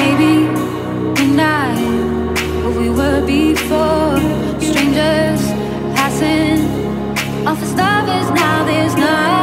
Maybe we're what we were before. Strangers passing off lovers. Now there's nothing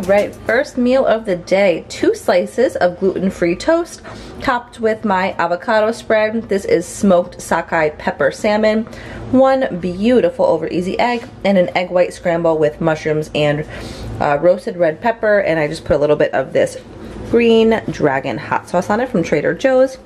All right, first meal of the day. Two slices of gluten-free toast topped with my avocado spread. This is smoked sockeye pepper salmon. One beautiful over easy egg and an egg white scramble with mushrooms and uh, roasted red pepper. And I just put a little bit of this green dragon hot sauce on it from Trader Joe's.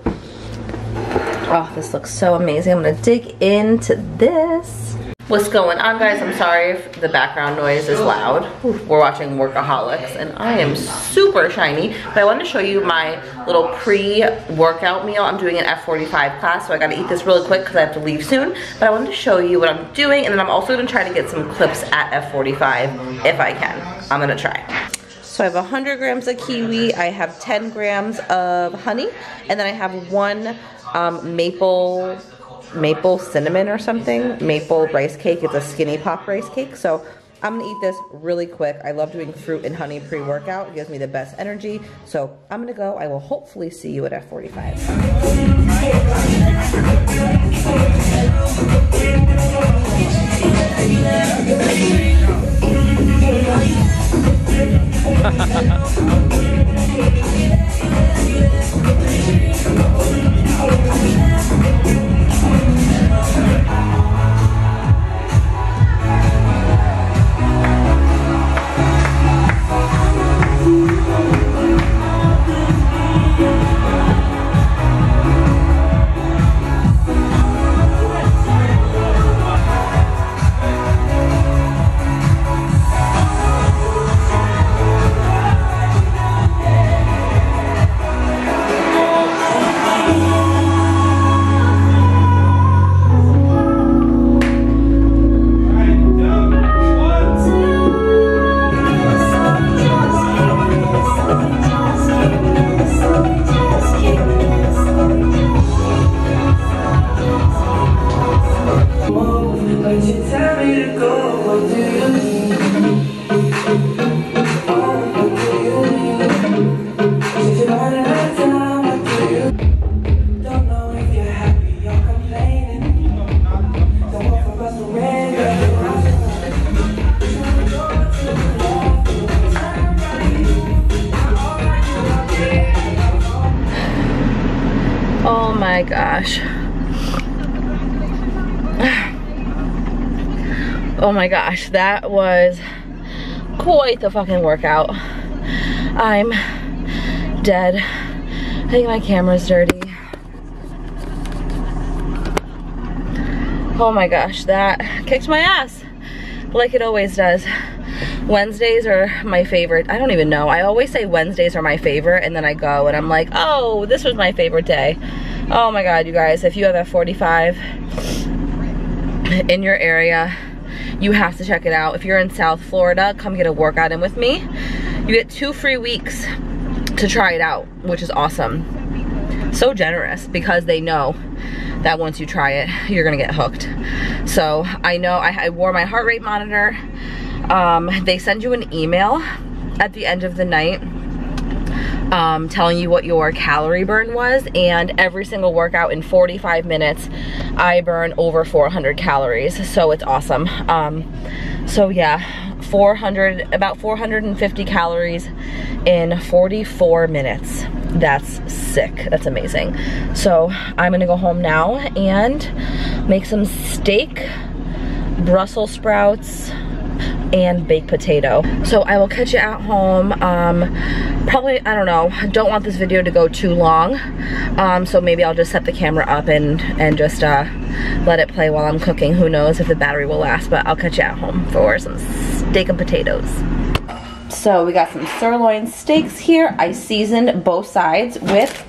Oh, this looks so amazing. I'm gonna dig into this. What's going on guys? I'm sorry if the background noise is loud. We're watching Workaholics and I am super shiny, but I wanted to show you my little pre-workout meal. I'm doing an F45 class, so I gotta eat this really quick because I have to leave soon. But I wanted to show you what I'm doing and then I'm also gonna try to get some clips at F45 if I can. I'm gonna try. So I have 100 grams of kiwi, I have 10 grams of honey, and then I have one um, maple maple cinnamon or something, maple rice cake. It's a skinny pop rice cake. So I'm gonna eat this really quick. I love doing fruit and honey pre-workout. It gives me the best energy. So I'm gonna go. I will hopefully see you at F45. I know I that was quite the fucking workout. I'm dead. I think my camera's dirty. Oh my gosh, that kicked my ass like it always does. Wednesdays are my favorite. I don't even know. I always say Wednesdays are my favorite and then I go and I'm like, oh, this was my favorite day. Oh my God, you guys, if you have F45 in your area, you have to check it out. If you're in South Florida, come get a workout in with me. You get two free weeks to try it out, which is awesome. So generous because they know that once you try it, you're gonna get hooked. So I know I, I wore my heart rate monitor. Um, they send you an email at the end of the night um, telling you what your calorie burn was and every single workout in 45 minutes I burn over 400 calories so it's awesome. Um, so yeah 400 about 450 calories in 44 minutes. That's sick. That's amazing. So I'm gonna go home now and make some steak Brussels sprouts, and baked potato. So I will catch you at home. Um, probably, I don't know, don't want this video to go too long. Um, so maybe I'll just set the camera up and, and just uh, let it play while I'm cooking. Who knows if the battery will last, but I'll catch you at home for some steak and potatoes. So we got some sirloin steaks here. I seasoned both sides with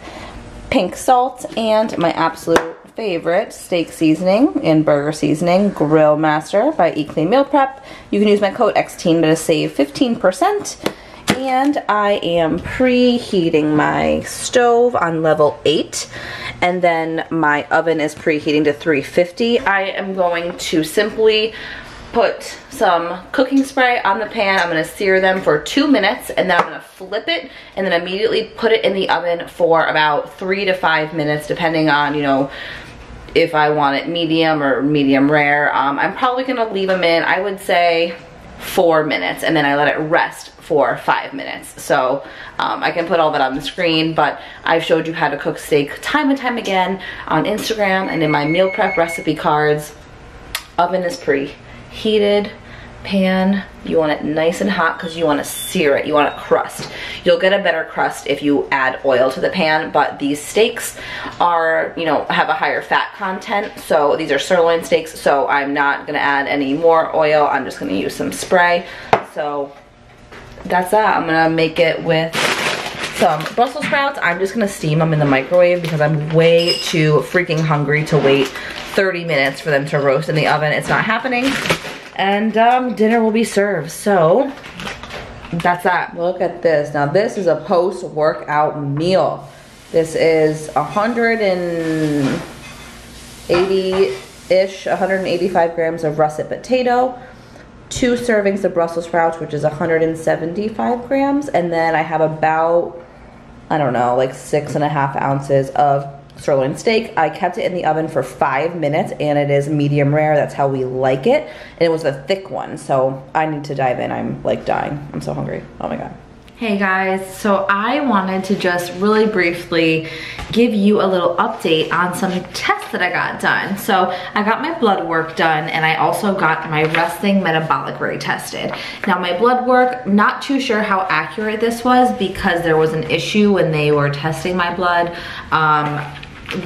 pink salt and my absolute favorite steak seasoning and burger seasoning, Grill Master by Eat Meal Prep. You can use my code XTINA to save 15%. And I am preheating my stove on level 8 and then my oven is preheating to 350. I am going to simply put some cooking spray on the pan. I'm gonna sear them for two minutes and then I'm gonna flip it and then immediately put it in the oven for about three to five minutes depending on, you know, if I want it medium or medium rare. Um, I'm probably gonna leave them in, I would say four minutes and then I let it rest for five minutes. So um, I can put all that on the screen, but I've showed you how to cook steak time and time again on Instagram and in my meal prep recipe cards. Oven is preheated pan. You want it nice and hot because you want to sear it. You want a crust. You'll get a better crust if you add oil to the pan, but these steaks are, you know, have a higher fat content. So these are sirloin steaks, so I'm not to add any more oil. I'm just to use some spray. So that's that. I'm to make it with some Brussels sprouts. I'm just gonna steam them in the microwave because I'm way too freaking hungry to wait 30 minutes for them to roast in the oven. It's not happening and um, dinner will be served. So that's that. Look at this. Now this is a post-workout meal. This is 180-ish, 185 grams of russet potato, two servings of Brussels sprouts, which is 175 grams, and then I have about, I don't know, like six and a half ounces of sirloin steak. I kept it in the oven for five minutes and it is medium rare. That's how we like it. And it was a thick one, so I need to dive in. I'm like dying. I'm so hungry. Oh my God. Hey guys, so I wanted to just really briefly give you a little update on some tests that I got done. So I got my blood work done and I also got my resting metabolic rate tested. Now my blood work, not too sure how accurate this was because there was an issue when they were testing my blood. Um,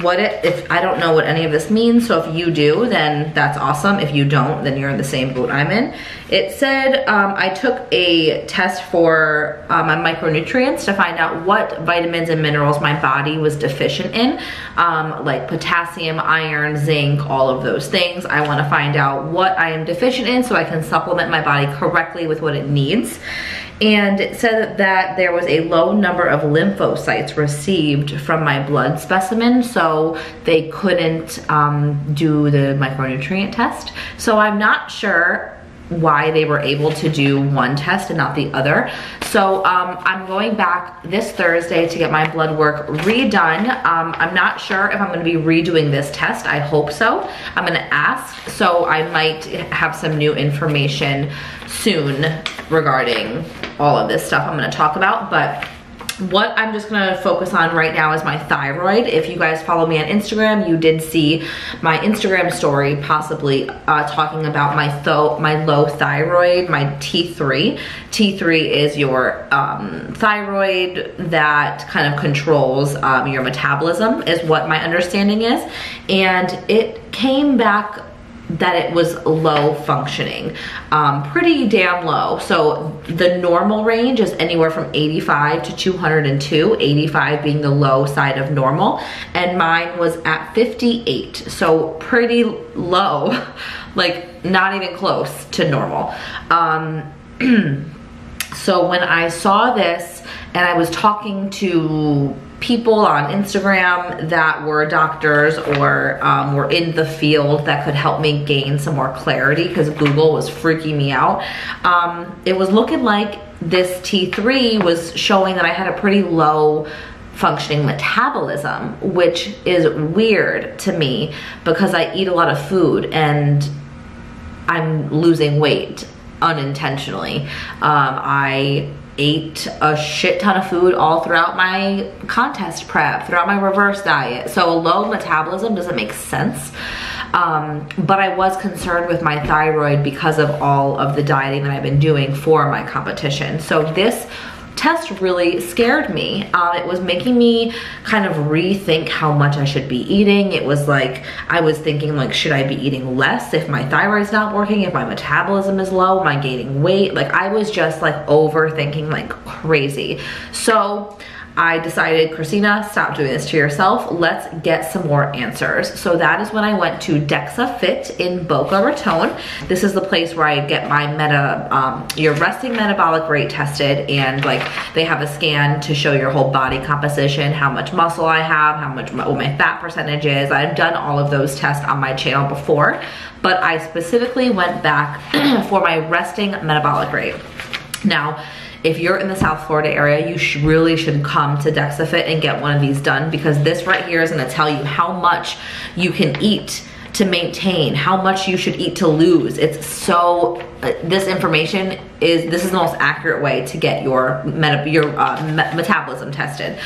what it, if I don't know what any of this means, so if you do, then that's awesome. If you don't, then you're in the same boat I'm in. It said um, I took a test for uh, my micronutrients to find out what vitamins and minerals my body was deficient in, um, like potassium, iron, zinc, all of those things. I wanna find out what I am deficient in so I can supplement my body correctly with what it needs and it said that there was a low number of lymphocytes received from my blood specimen, so they couldn't um, do the micronutrient test. So I'm not sure why they were able to do one test and not the other. So um, I'm going back this Thursday to get my blood work redone. Um, I'm not sure if I'm gonna be redoing this test. I hope so. I'm gonna ask, so I might have some new information soon regarding all of this stuff I'm gonna talk about, but what I'm just gonna focus on right now is my thyroid. If you guys follow me on Instagram, you did see my Instagram story possibly uh, talking about my, my low thyroid, my T3. T3 is your um, thyroid that kind of controls um, your metabolism is what my understanding is. And it came back that it was low functioning, um, pretty damn low. So the normal range is anywhere from 85 to 202, 85 being the low side of normal, and mine was at 58, so pretty low, like not even close to normal. Um, so when I saw this and I was talking to people on Instagram that were doctors or um, were in the field that could help me gain some more clarity because Google was freaking me out. Um, it was looking like this T3 was showing that I had a pretty low functioning metabolism, which is weird to me because I eat a lot of food and I'm losing weight unintentionally. Um, I ate a shit ton of food all throughout my contest prep, throughout my reverse diet. So a low metabolism doesn't make sense. Um, but I was concerned with my thyroid because of all of the dieting that I've been doing for my competition. So this test really scared me. Um, it was making me kind of rethink how much I should be eating. It was like, I was thinking like, should I be eating less if my thyroid's not working, if my metabolism is low, am I gaining weight? Like I was just like overthinking like crazy. So I decided, Christina, stop doing this to yourself. Let's get some more answers. So that is when I went to DEXA Fit in Boca Raton. This is the place where I get my meta, um, your resting metabolic rate tested and like they have a scan to show your whole body composition, how much muscle I have, how much what my fat percentage is. I've done all of those tests on my channel before, but I specifically went back for my resting metabolic rate. Now, if you're in the South Florida area, you sh really should come to DEXAFIT and get one of these done because this right here is gonna tell you how much you can eat to maintain, how much you should eat to lose. It's so, uh, this information is, this is the most accurate way to get your, meta, your uh, me metabolism tested.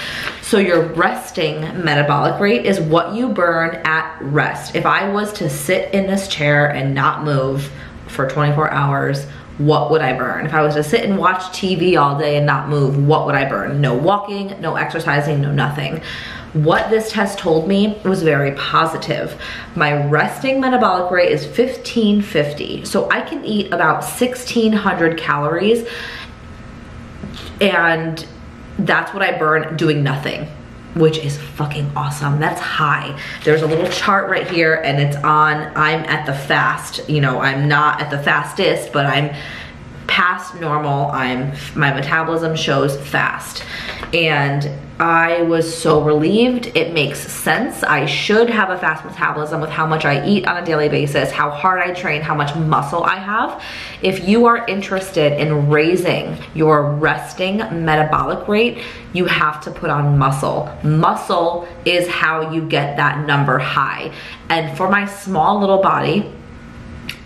So your resting metabolic rate is what you burn at rest. If I was to sit in this chair and not move for 24 hours, what would I burn? If I was to sit and watch TV all day and not move, what would I burn? No walking, no exercising, no nothing. What this test told me was very positive. My resting metabolic rate is 1550. So I can eat about 1600 calories and that's what I burn doing nothing which is fucking awesome. That's high. There's a little chart right here and it's on, I'm at the fast. You know, I'm not at the fastest, but I'm past normal. I'm, my metabolism shows fast. And I was so relieved. It makes sense. I should have a fast metabolism with how much I eat on a daily basis, how hard I train, how much muscle I have. If you are interested in raising your resting metabolic rate, you have to put on muscle. Muscle is how you get that number high. And for my small little body,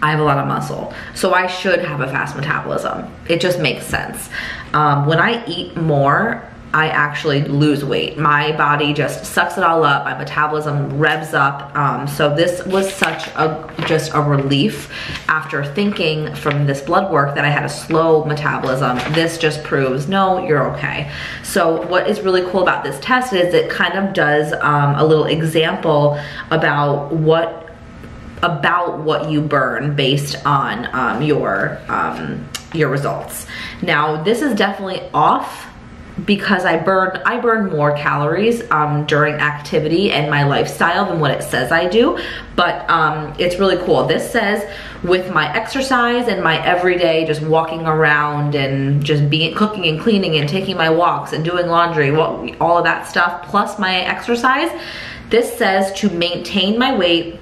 I have a lot of muscle. So I should have a fast metabolism. It just makes sense. Um, when I eat more, I actually lose weight. My body just sucks it all up. My metabolism revs up. Um, so this was such a just a relief after thinking from this blood work that I had a slow metabolism. This just proves, no, you're okay. So what is really cool about this test is it kind of does um, a little example about what about what you burn based on um, your um, your results. Now this is definitely off because I burn I burn more calories um, during activity and my lifestyle than what it says I do but um, it's really cool this says with my exercise and my everyday just walking around and just being cooking and cleaning and taking my walks and doing laundry all of that stuff plus my exercise this says to maintain my weight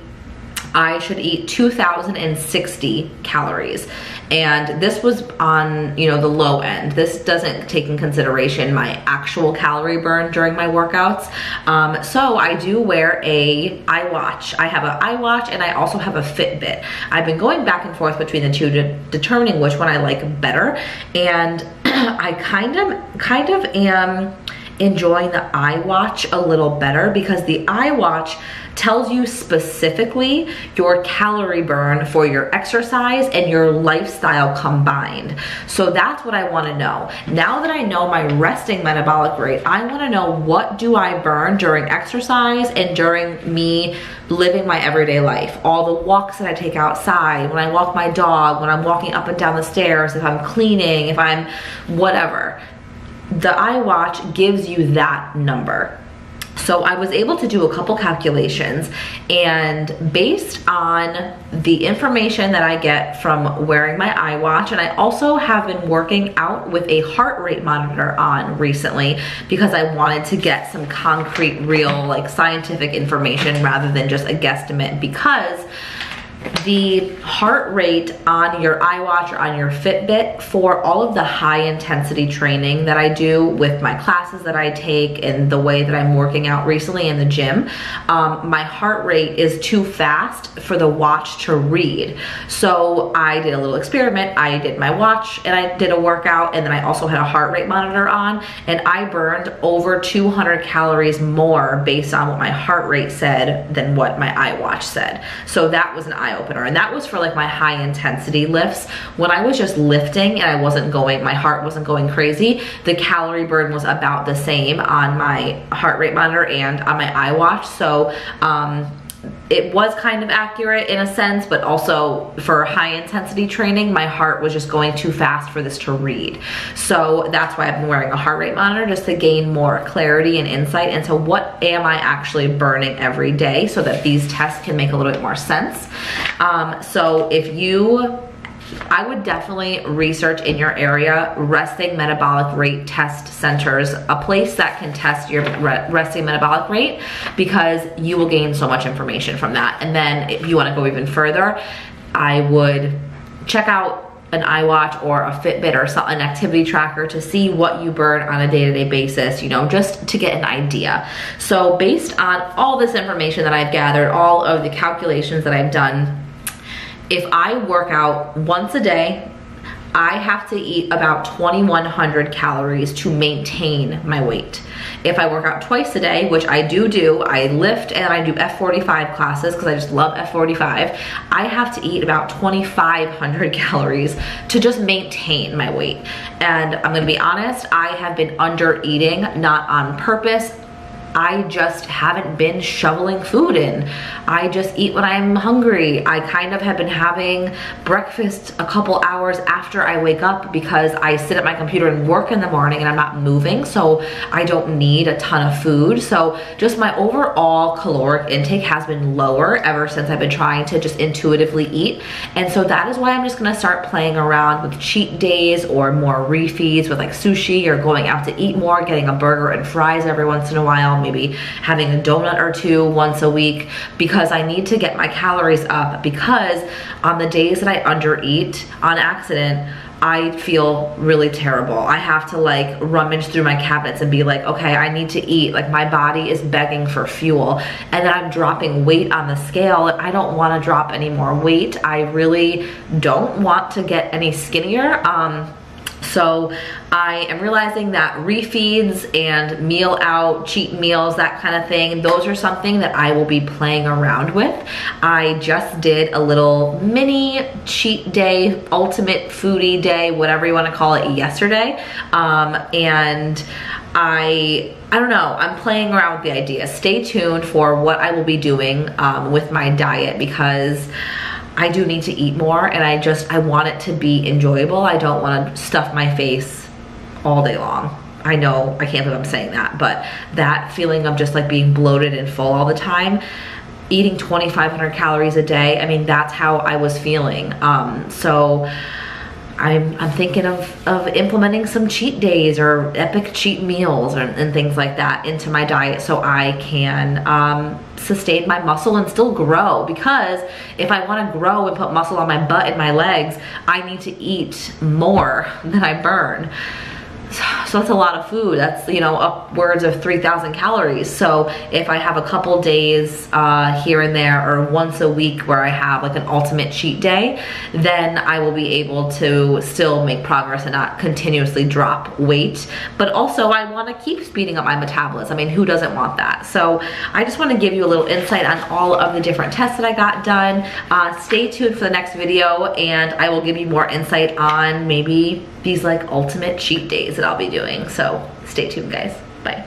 I should eat 2,060 calories. And this was on, you know, the low end. This doesn't take in consideration my actual calorie burn during my workouts. Um, so I do wear a iWatch. I have an iWatch and I also have a Fitbit. I've been going back and forth between the two to determining which one I like better. And I kind of, kind of am enjoying the iWatch a little better because the iWatch tells you specifically your calorie burn for your exercise and your lifestyle combined. So that's what I wanna know. Now that I know my resting metabolic rate, I wanna know what do I burn during exercise and during me living my everyday life. All the walks that I take outside, when I walk my dog, when I'm walking up and down the stairs, if I'm cleaning, if I'm whatever. The iWatch gives you that number. So I was able to do a couple calculations and based on the information that I get from wearing my iWatch and I also have been working out with a heart rate monitor on recently because I wanted to get some concrete real like scientific information rather than just a guesstimate because the heart rate on your iWatch or on your Fitbit for all of the high intensity training that I do with my classes that I take and the way that I'm working out recently in the gym, um, my heart rate is too fast for the watch to read. So I did a little experiment. I did my watch and I did a workout and then I also had a heart rate monitor on and I burned over 200 calories more based on what my heart rate said than what my iWatch said. So that was an eye opener. And that was for like my high intensity lifts. When I was just lifting and I wasn't going, my heart wasn't going crazy, the calorie burn was about the same on my heart rate monitor and on my iWatch. So, um, it was kind of accurate in a sense, but also for high intensity training, my heart was just going too fast for this to read. So that's why I've been wearing a heart rate monitor just to gain more clarity and insight into what am I actually burning every day so that these tests can make a little bit more sense. Um, so if you I would definitely research in your area resting metabolic rate test centers, a place that can test your resting metabolic rate because you will gain so much information from that. And then if you wanna go even further, I would check out an iWatch or a Fitbit or an activity tracker to see what you burn on a day-to-day -day basis, you know, just to get an idea. So based on all this information that I've gathered, all of the calculations that I've done, if I work out once a day, I have to eat about 2,100 calories to maintain my weight. If I work out twice a day, which I do do, I lift and I do F45 classes because I just love F45, I have to eat about 2,500 calories to just maintain my weight. And I'm gonna be honest, I have been under eating, not on purpose, I just haven't been shoveling food in. I just eat when I'm hungry. I kind of have been having breakfast a couple hours after I wake up because I sit at my computer and work in the morning and I'm not moving, so I don't need a ton of food. So just my overall caloric intake has been lower ever since I've been trying to just intuitively eat. And so that is why I'm just gonna start playing around with cheat days or more refeeds with like sushi or going out to eat more, getting a burger and fries every once in a while, maybe having a donut or two once a week because I need to get my calories up because on the days that I undereat on accident, I feel really terrible. I have to like rummage through my cabinets and be like, okay, I need to eat. Like my body is begging for fuel. And then I'm dropping weight on the scale. I don't want to drop any more weight. I really don't want to get any skinnier. Um, so I am realizing that refeeds and meal out, cheat meals, that kind of thing, those are something that I will be playing around with. I just did a little mini cheat day, ultimate foodie day, whatever you wanna call it yesterday. Um, and I I don't know, I'm playing around with the idea. Stay tuned for what I will be doing um, with my diet because I do need to eat more and I just, I want it to be enjoyable. I don't want to stuff my face all day long. I know, I can't believe I'm saying that, but that feeling of just like being bloated and full all the time, eating 2,500 calories a day, I mean, that's how I was feeling. Um, so I'm, I'm thinking of, of implementing some cheat days or epic cheat meals and things like that into my diet so I can um, sustain my muscle and still grow. Because if I want to grow and put muscle on my butt and my legs, I need to eat more than I burn so that's a lot of food. That's, you know, upwards of 3,000 calories. So if I have a couple days uh, here and there or once a week where I have like an ultimate cheat day, then I will be able to still make progress and not continuously drop weight. But also I wanna keep speeding up my metabolism. I mean, who doesn't want that? So I just wanna give you a little insight on all of the different tests that I got done. Uh, stay tuned for the next video and I will give you more insight on maybe these like ultimate cheat days that I'll be doing. So stay tuned guys. Bye.